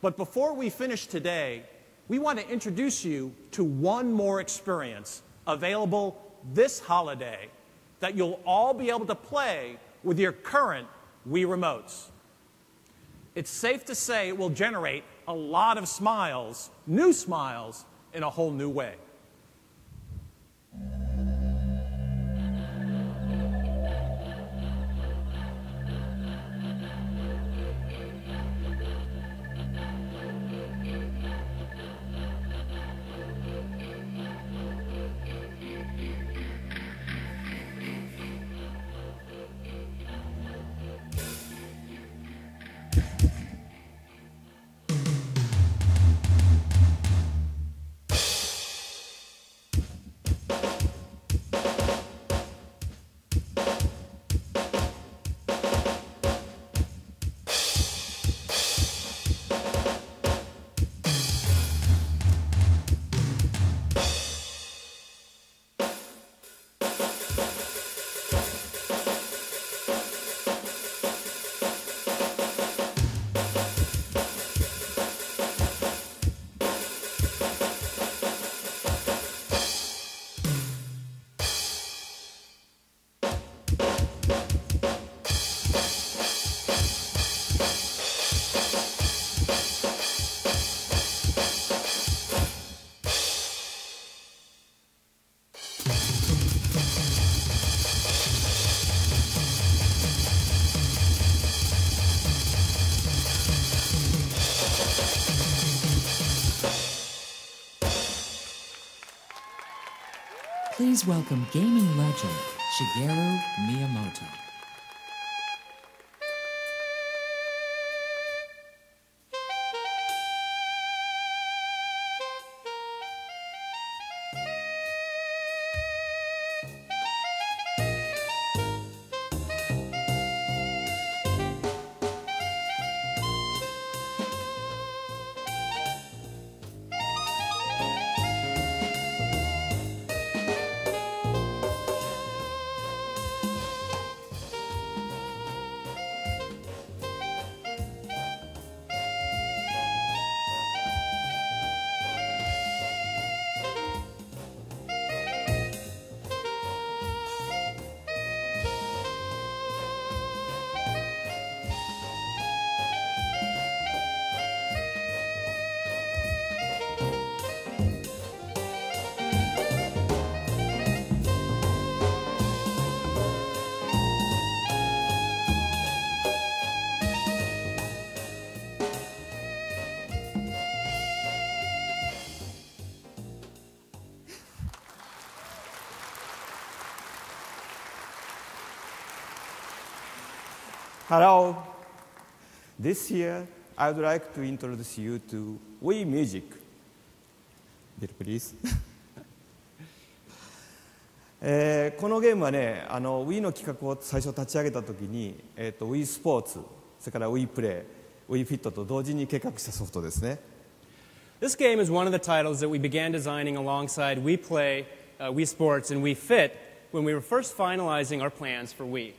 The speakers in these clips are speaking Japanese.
But before we finish today, we want to introduce you to one more experience available this holiday that you'll all be able to play with your current Wii remotes. It's safe to say it will generate a lot of smiles, new smiles, in a whole new way. Please welcome gaming legend Shigeru Miyamoto. Hello. This year, I would like to introduce you to Wii Music. Bill, please. えーこのゲームはねあの Wii の企画を最初立ち上げた時に、えー、と Wii スポーツそれから Wii プレイ Wii フィットと同時に計画したソフトですね This game is one of the titles that we began designing alongside We Play, uh, We Sports, and We Fit when we were first finalizing our plans for Wii.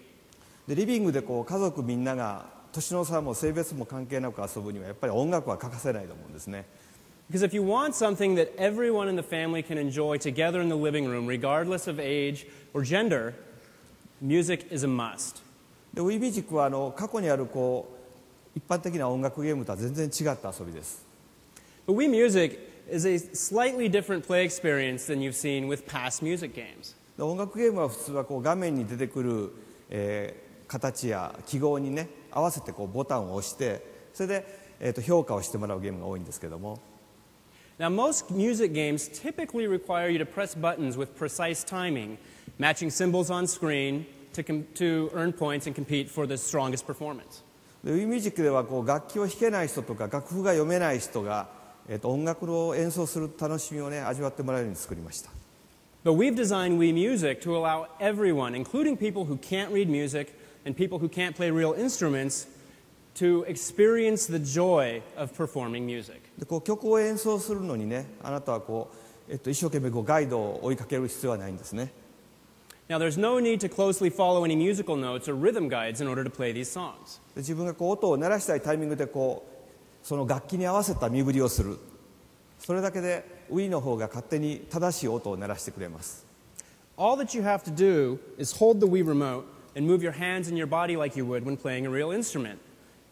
でリビングでこう家族みんなが年の差も性別も関係なく遊ぶにはやっぱり音楽は欠かせないと思うんですね Because if you want something that everyone in the family can enjoy together in the living room, regardless of age or gender, music is a must. で Wii ミュージックはあの過去にあるこう一般的な音楽ゲームとは全然違った遊びです But Wii Music is a slightly different play experience than you've seen with past music games. で音楽ゲームは普通はこう画面に出てくる、えー形や記号にね合わせてこうボタンを押してそれで、えー、と評価をしてもらうゲームが多いんですけども Now, most music games typically require you to press buttons with precise timing, matching symbols on screen to, to earn points and compete for the strongest performance. でュージックではこう楽器を弾けない人とか楽譜が読めない人が、えー、と音楽を演奏する楽しみをね味わってもらえるように作りました But we've designed Wii Music to allow everyone, including people who can't read music and people who can't play real instruments, to experience the joy of performing music. でこう曲を演奏するのにねあなたはこう、えっと、一生懸命こうガイドを追いかける必要はないんですね Now, there's no need to closely follow any musical notes or rhythm guides in order to play these songs. で自分がこう音を鳴らしたいタイミングでこう その楽器に合わせた身振りをするそれだけで Wii の方が勝手に正しい音を鳴らしてくれます All that you have to do is hold the Wii remote and move your hands and your body like you would when playing a real instrument.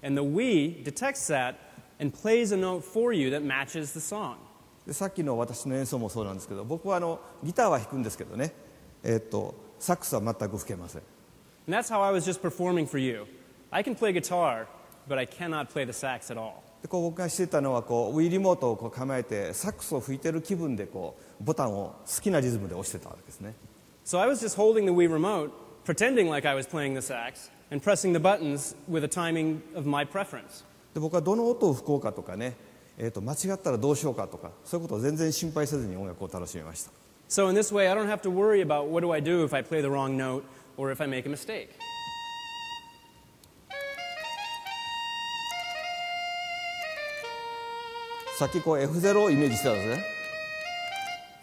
And the Wii detects that and plays a note for you that matches the song. でさっきの私の演奏もそうなんですけど僕はあのギターは弾くんですけどね、えーっとサックスは全く吹けません And that's how I was just performing for you. I can play guitar, but I cannot play the sax at all. でこう僕がしてたのはこう Wii リモートをこう構えてサックスを吹いてる気分でこうボタンを好きなリズムで押してたわけですね So I was just holding the Wii remote, pretending like I was playing the sax, and pressing the buttons with a timing of my preference. で僕はどの音を吹こうかとかね、えー、と間違ったらどうしようかとかそういうことを全然心配せずに音楽を楽しみました So in this way, I don't have to worry about what do I do if I play the wrong note or if I make a mistake. さっきこう F0 をイメージしてたんですね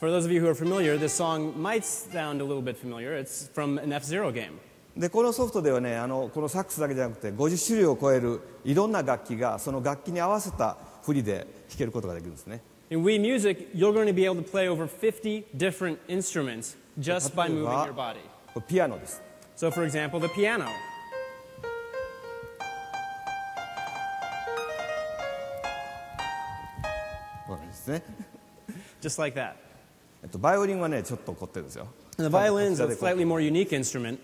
For those of you who are familiar, this song might sound a little bit familiar. It's from an F Zero game. でこのソフトではねあのこのサックスだけじゃなくて50種類を超えるいろんな楽器がその楽器に合わせた振りで弾けることができるんですね In Wii Music, you're going to be able to play over 50 different instruments just by 例え moving ば your body. これピアノです So, for example, the piano. これですね、 Just like that. えっと、バイオリンはねちょっと怒ってるんですよ And the violin's こ a ちらでこう slightly more unique instrument.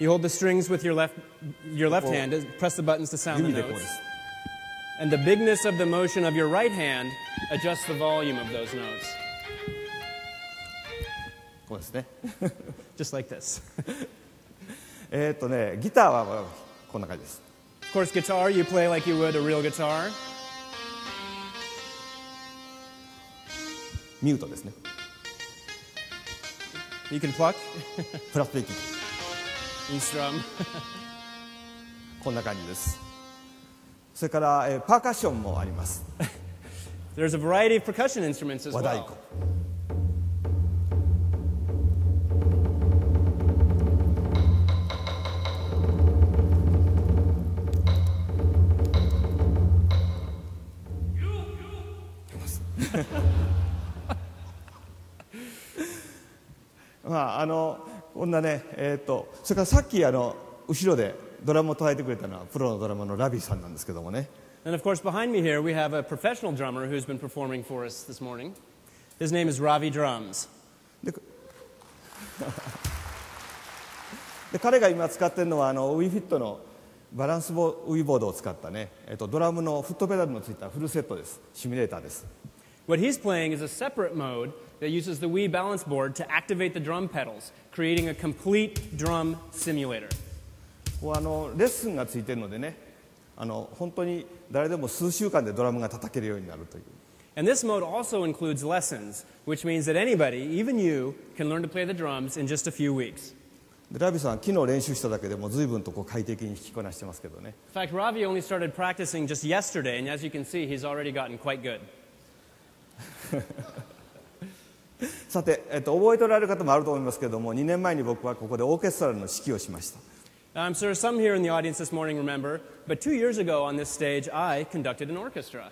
You hold the strings with your left, your left hand, press the buttons to sound the 指でこうで notes. す And the bigness of the motion of your right hand adjusts the volume of those notes. こうですね Just like this. えっとねギターはこんな感じです Of course, guitar, you play like you would a real guitar. ミュートですね You can pluck, フラット息 you strum. こんな感じですそれから、えーパーカッションもあります There's a variety of percussion instruments as well. まああのこんなねえっ、とそれからさっきあの後ろでドラムを叩いてくれたのはプロのドラマーのラビーさんなんですけどもね And of course, behind me here, we have a professional drummer who's been performing for us this morning. His name is Ravi Drums. で で彼が今使ってるのはあの WeFit のバランスボ Wii ボードを使ったね、えっと、ドラムのフットペダルのついたフルセットですシミュレーターです What he's playing is a separate mode that uses the Wii balance board to activate the drum pedals, creating a complete drum simulator. こうあのレッスンがついてるのでねあの本当に誰でも数週間でドラムが叩けるようになるという And this mode also includes lessons, which means that anybody, even you, can learn to play the drums in just a few weeks. でラビさん昨日練習しただけでも随分とこう快適に弾きこなしてますけどね In fact, Ravi only started practicing just yesterday, and as you can see, he's already gotten quite good. さて、えっと、覚えておられる方もあると思いますけれども2年前に僕はここでオーケストラの指揮をしました I'm sure some here in the audience this morning remember, but two years ago on this stage, I conducted an orchestra.